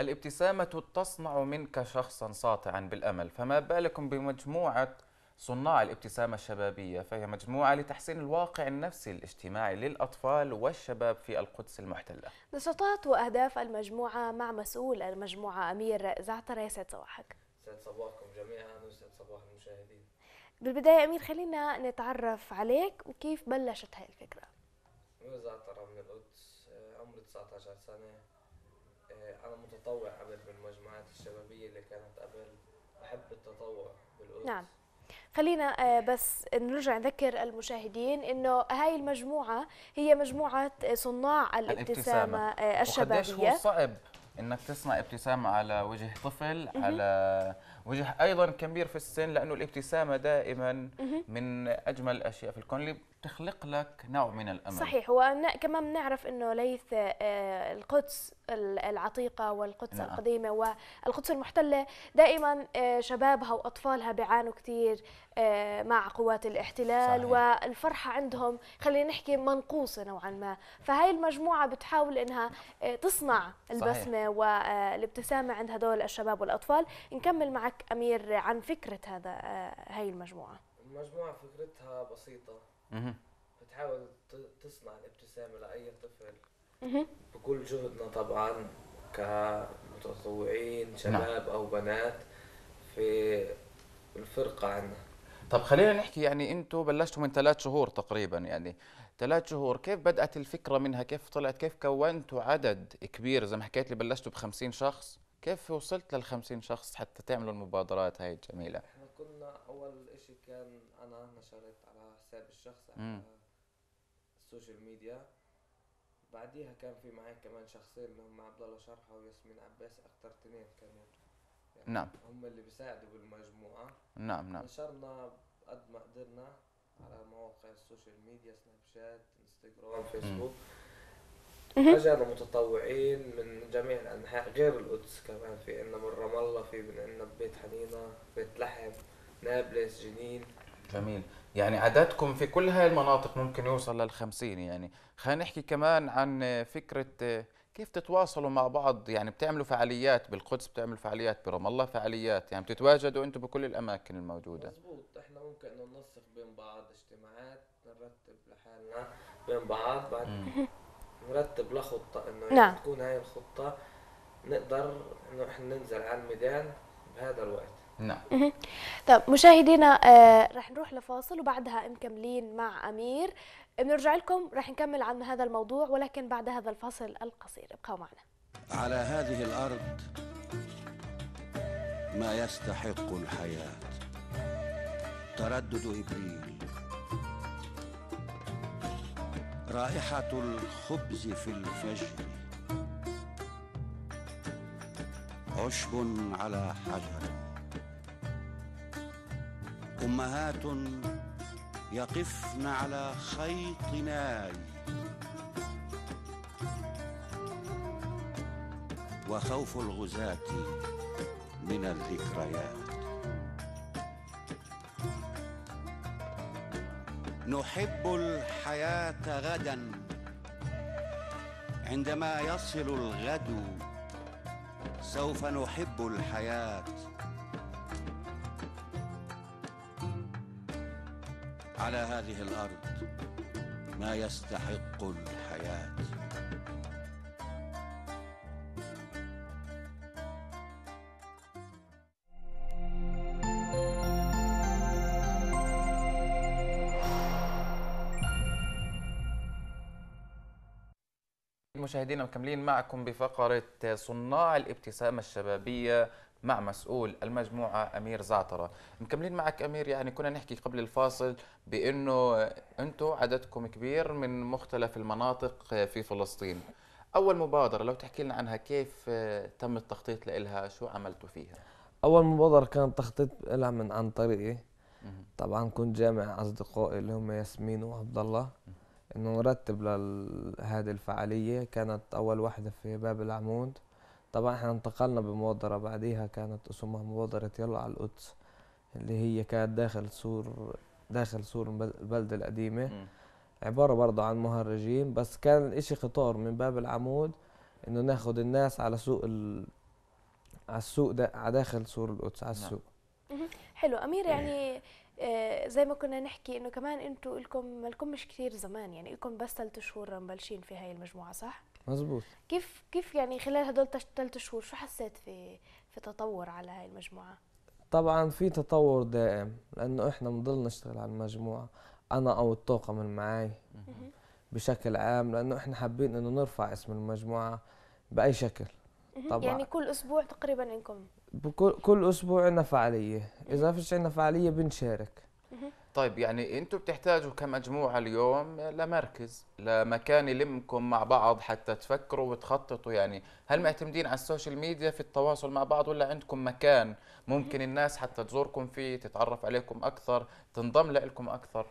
الابتسامة تصنع منك شخصا ساطعا بالأمل فما بالكم بمجموعة صناع الابتسامة الشبابية؟ فهي مجموعة لتحسين الواقع النفسي الاجتماعي للأطفال والشباب في القدس المحتلة. نشاطات وأهداف المجموعة مع مسؤول المجموعة أمير زعتر يسعد صباحك. سعد صباحكم جميعا وسعد صباح المشاهدين. بالبداية أمير خلينا نتعرف عليك. وكيف بلشت هاي الفكرة؟ أمير زعتر من القدس عمري 19 سنة. آه، أنا متطوع قبل بالمجموعات الشبابية اللي كانت قبل بحب التطوع بالقدس. نعم. خلينا آه، بس نرجع نذكر المشاهدين إنه هاي المجموعة هي مجموعة صناع الابتسامة آه، وقديش الشبابيه هو صعب إنك تصنع ابتسامة على وجه طفل على وجه أيضا كبير في السن لأنه الابتسامة دائما من أجمل الأشياء في الكون. بتخلق لك نوع من الأمل صحيح وكمان كمان بنعرف إنه ليث آه، القدس ال- العتيقة والقدس نعم. القديمة والقدس المحتلة دائما آه، شبابها وأطفالها بيعانوا كثير مع قوات الاحتلال صحيح. والفرحة عندهم خلينا نحكي منقوصة نوعا ما فهاي المجموعة بتحاول إنها آه، تصنع البسمة والابتسامه عند هدول الشباب والأطفال نكمل معك أمير عن فكرة هذا آه، هاي المجموعة المجموعة فكرتها بسيطة مهم. بتحاول تصنع الابتسامة لأي طفل. بكل جهدنا طبعا كمتطوعين شباب أو بنات في الفرقة عنا. طب خلينا نحكي يعني أنتم بلشتوا من ثلاث شهور تقريبا يعني ثلاث شهور كيف بدأت الفكرة منها؟ كيف طلعت؟ كيف كونتوا عدد كبير زي ما حكيت لي بلشتوا ب 50 شخص؟ كيف وصلت لل 50 شخص حتى تعملوا المبادرات هاي الجميلة إحنا كنا أول إشي كان أنا نشرت على حسابي الشخصي مم. على ال social media. بعديها كان في معي كمان شخصين اللي هم عبد الله شرحة وياسمين عباس أكتر اثنين كانوا يعني نعم. هم اللي بيساعدوا بالمجموعة. نعم نعم. نشرنا قد ما قدرنا على مواقع ال social media سناب شات انستغرام فيسبوك. اجانا متطوعين من جميع الأنحاء غير القدس كمان. في عنا من رام الله في من عنا ببيت حنينة بيت لحم نابلس جنين. جميل. يعني عددكم في كل هاي المناطق ممكن يوصل لل 50 يعني. خلينا نحكي كمان عن فكرة كيف تتواصلوا مع بعض. يعني بتعملوا فعاليات بالقدس بتعملوا فعاليات برام الله فعاليات يعني بتتواجدوا أنتم بكل الأماكن الموجودة. مزبوط إحنا ممكن إنه ننسق بين بعض اجتماعات نرتب لحالنا بين بعض بعد نرتب لخطة إنه نعم. تكون هاي الخطة نقدر إنه إحنا ننزل على الميدان بهذا الوقت. نعم. طيب مشاهدينا آه رح نروح لفاصل وبعدها مكملين مع أمير. بنرجع لكم رح نكمل عن هذا الموضوع ولكن بعد هذا الفاصل القصير. ابقوا معنا. على هذه الأرض ما يستحق الحياة. تردد إبريل. رائحة الخبز في الفجر. عشب على حجر. أمهات يقفن على خيط ناي وخوف الغزاة من الذكريات. نحب الحياة غدا عندما يصل الغد. سوف نحب الحياة على هذه الأرض ما يستحق الحياة. مشاهدينا مكملين معكم بفقرة صناع الابتسامة الشبابية. مع مسؤول المجموعة أمير زعترة مكملين معك أمير يعني كنا نحكي قبل الفاصل بأنه أنتم عددكم كبير من مختلف المناطق في فلسطين. أول مبادرة لو تحكي لنا عنها كيف تم التخطيط لها شو عملتوا فيها؟ أول مبادرة كان تخطيط لها من عن طريقي طبعا كنت جامع أصدقائي اللي هم ياسمين وعبد الله إنه نرتب لهذه الفعالية. كانت أول واحدة في باب العمود. طبعا إحنا انتقلنا بمبادرة بعديها كانت اسمها مبادرة يلا على القدس اللي هي كانت داخل سور داخل سور البل- البلده القديمة مم. عبارة برضه عن مهرجين بس كان الاشي خطار من باب العمود إنه ناخد الناس على سوق ال- على السوق ده على داخل سور القدس على نعم. السوق حلو أمير يعني آه، زي ما كنا نحكي إنه كمان أنتم لكم لكم مش كثير زمان يعني لكم بس ثلاث شهور مبلشين في هاي المجموعة صح؟ مزبوط كيف كيف يعني خلال هدول ثلاث شهور شو حسيت في في تطور على هاي المجموعة؟ طبعا في تطور دائم لأنه إحنا بنضل نشتغل على المجموعة أنا أو الطاقم اللي معي. بشكل عام لأنه إحنا حابين إنه نرفع اسم المجموعة بأي شكل. طبعاً. يعني كل أسبوع تقريبا عندكم بكل كل أسبوع عندنا فعاليه اذا فيش عندنا فعالية بنشارك طيب يعني أنتم بتحتاجوا كمجموعة اليوم لمركز لمكان يلمكم مع بعض حتى تفكروا وتخططوا. يعني هل معتمدين على ال social media في التواصل مع بعض ولا عندكم مكان ممكن الناس حتى تزوركم فيه تتعرف عليكم أكثر تنضم لكم أكثر؟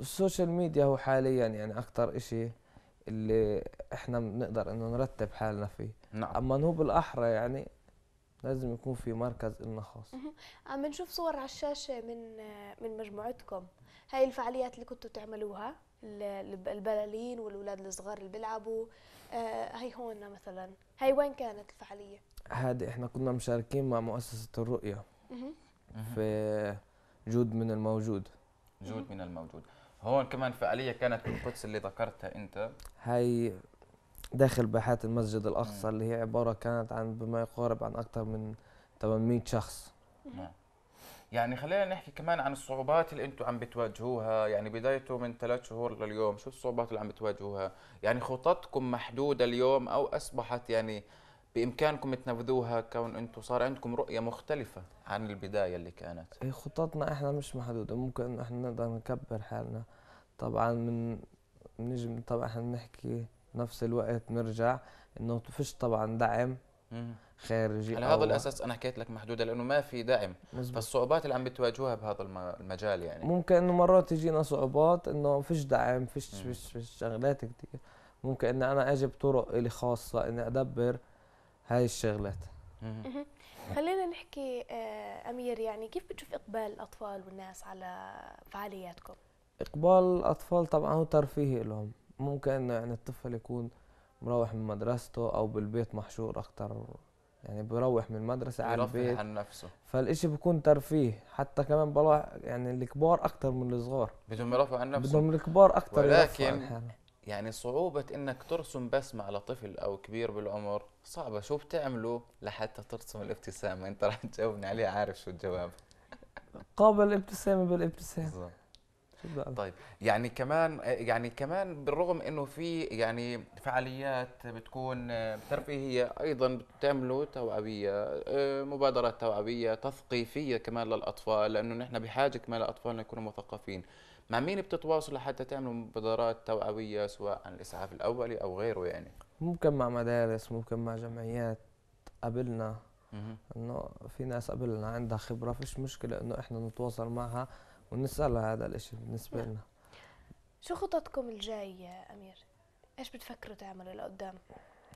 السوشيال ميديا هو حاليا يعني أكثر إشي اللي إحنا بنقدر إنه نرتب حالنا فيه. نعم. أما هو بالأحرى يعني لازم يكون في مركز إلنا خاص. عم بنشوف صور على الشاشة من من مجموعتكم. هاي الفعاليات اللي كنتوا تعملوها ال- الب- البلالين والأولاد الصغار اللي بيلعبوا. آه، هي هون مثلا. هاي وين كانت الفعالية؟ هذه إحنا كنا مشاركين مع مؤسسة الرؤية. في جود من الموجود. جود من الموجود. هون كمان فعالية كانت بالقدس اللي ذكرتها أنت. هاي داخل باحات المسجد الأقصى اللي هي عبارة كانت عن بما يقارب عن أكثر من 800 شخص. نعم. يعني خلينا نحكي كمان عن الصعوبات اللي أنتم عم بتواجهوها يعني بدايته من ثلاث شهور لليوم شو الصعوبات اللي عم بتواجهوها؟ يعني خططكم محدودة اليوم أو أصبحت يعني بإمكانكم تنفذوها كون أنتم صار عندكم رؤية مختلفة عن البداية اللي كانت؟ هي خططنا إحنا مش محدودة ممكن إحنا نقدر نكبر حالنا. طبعا من نجم طبعا إحنا بنحكي نفس الوقت نرجع إنه فيش طبعا دعم. خارجي على أو- هذا الأساس أنا حكيت لك محدودة لأنه ما في دعم مزبوط. فالصعوبات اللي عم بتواجهوها بهذا الم- المجال يعني ممكن إنه مرات تجينا صعوبات إنه فيش دعم فيش مم. فيش, فيش شغلات كتير ممكن إني أنا أجي بطرق إلي خاصة إني أدبر هاي الشغلات. خلينا نحكي آه، أمير يعني كيف بتشوف إقبال الأطفال والناس على فعالياتكم؟ إقبال الأطفال طبعا هو ترفيهي لهم ممكن انه يعني الطفل يكون مروح من مدرسته أو بالبيت محشور أكتر يعني بروح من المدرسة على البيت. عن نفسه. فالإشي بيكون ترفيه حتى كمان بروح يعني الكبار أكتر من الصغار. بدهم يرفعوا عن نفسه بدهم الكبار أكتر عن ولكن. يعني صعوبة إنك ترسم بسمة على طفل أو كبير بالعمر صعبة. شو بتعملوا لحتى ترسم الابتسامة؟ أنت راح تجاوبني عليها عارف شو الجواب. قابل الابتسامة بالابتسامة. طيب يعني كمان يعني كمان بالرغم إنه في يعني فعاليات بتكون ترفيهية أيضا بتعملوا توعوية آه، مبادرات توعوية تثقيفية كمان للأطفال لأنه نحن بحاجة كمان لاطفالنا يكونوا مثقفين. مع مين بتتواصلوا حتى تعملوا مبادرات توعوية سواء عن الإسعاف الأولي أو غيره يعني؟ ممكن مع مدارس ممكن مع جمعيات قبلنا. إنه في ناس قبلنا عندها خبرة فيش مشكلة إنه إحنا نتواصل معها. ونسألها هذا الإشي بالنسبة. لنا شو خططكم الجاي يا أمير؟ إيش بتفكروا تعملوا لقدام؟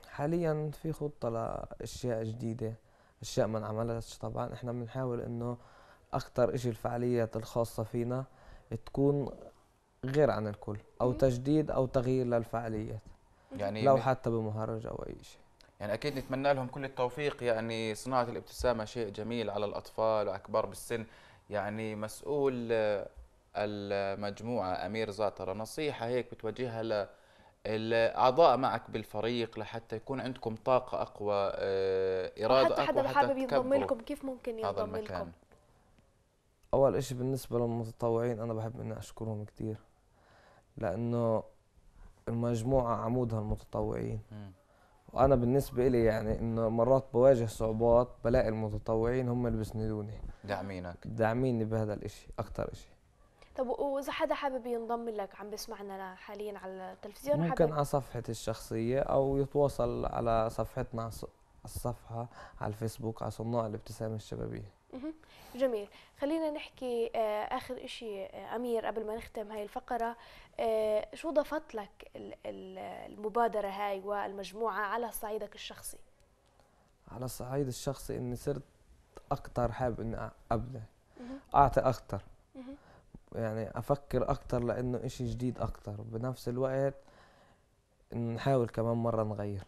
حاليا في خطة لأشياء جديدة أشياء ما انعملتش طبعا إحنا بنحاول إنه أكتر إشي الفعاليات الخاصة فينا تكون غير عن الكل أو مم. تجديد أو تغيير للفعاليات يعني لو حتى بمهرج أو أي شيء يعني أكيد نتمنى لهم كل التوفيق يعني صناعة الابتسامة شيء جميل على الأطفال واكبار بالسن يعني مسؤول آه، المجموعة أمير زعتره نصيحة هيك بتوجهها للاعضاء معك بالفريق لحتى يكون عندكم طاقة أقوى آه، إرادة حتى حدا اقوى حابب ينضم لكم كيف ممكن هذا ينضم المكان لكم؟ أول إشي بالنسبة للمتطوعين أنا بحب إني أشكرهم كتير لأنه المجموعة عمودها المتطوعين مم. وأنا بالنسبة إلي يعني إنه مرات بواجه صعوبات بلاقي المتطوعين هم اللي بيسندوني. داعمينك. داعميني بهذا الإشي أكتر إشي. طب وإذا حدا حابب ينضم لك عم بيسمعنا حاليا على التلفزيون ممكن على صفحتي الشخصية أو يتواصل على صفحتنا على الص- الصفحة على الفيسبوك على صناع الابتسامة الشبابية. مهم. جميل. خلينا نحكي آه، آخر إشي آه، أمير قبل ما نختم هاي الفقرة آه، شو ضافت لك ال- ال- المبادرة هاي والمجموعة على صعيدك الشخصي؟ على الصعيد الشخصي إني صرت أكتر حابب مهم. أعطي أكتر. مهم. يعني أفكر أكتر لأنه إشي جديد أكتر. بنفس الوقت نحاول كمان مرة نغير.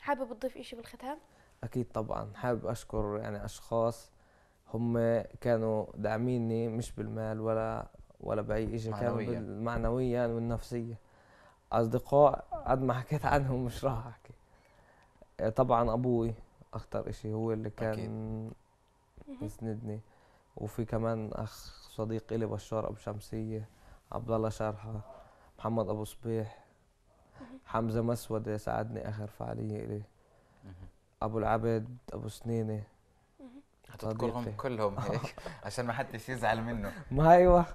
حابب تضيف إشي بالختام؟ أكيد طبعا. حابب أشكر يعني أشخاص هم كانوا داعميني مش بالمال ولا ولا بأي شيء كانوا معنوياً. والنفسية. أصدقاء قد ما حكيت عنهم مش راح أحكي. طبعا أبوي أخطر إشي هو اللي كان يسندني وفي كمان أخ صديق إلي بشار أبو شمسية عبد الله شرحة محمد أبو صبيح حمزة مسودة ساعدني آخر فعالية إلي. أبو العبد أبو سنينة. هتذكرهم. كلهم هيك عشان ما حدش يزعل منه. ما أيوه.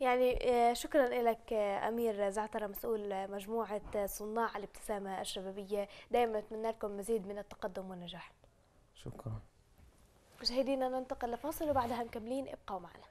يعني آه، شكرا لك آه، أمير زعترة مسؤول آه، مجموعة آه، صناع الابتسامة الشبابية. دائما نتمنى لكم مزيد من التقدم والنجاح. شكرا. مشاهدينا ننتقل لفاصل وبعدها مكملين. ابقوا معنا.